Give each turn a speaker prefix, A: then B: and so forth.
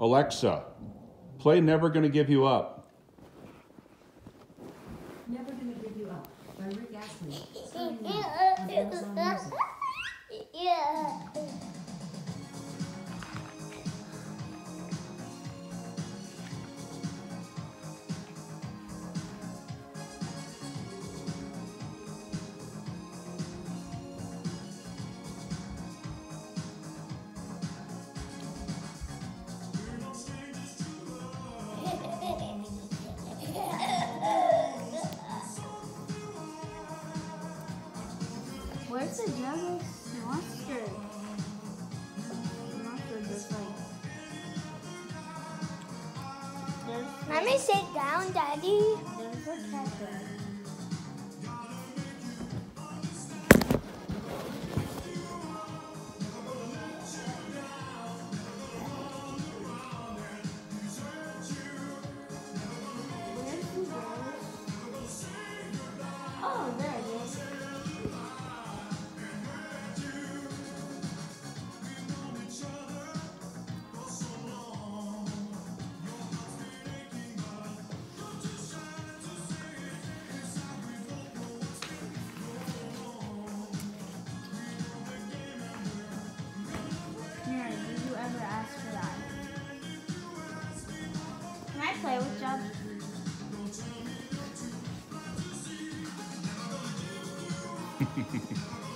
A: Alexa, play Never Gonna Give You Up.
B: Never Gonna Give You Up by Rick Astley. Starting on Amazon Music.
C: Where's the jungle monster? Monster just like.
D: Let me sit down, Daddy.
C: there's a cat there. Play with Job?